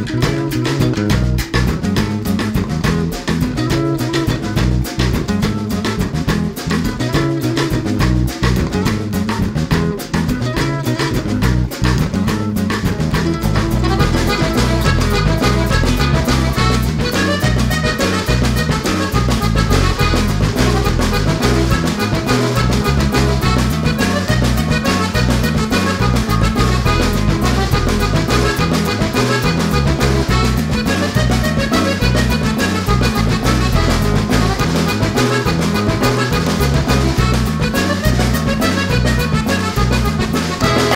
Música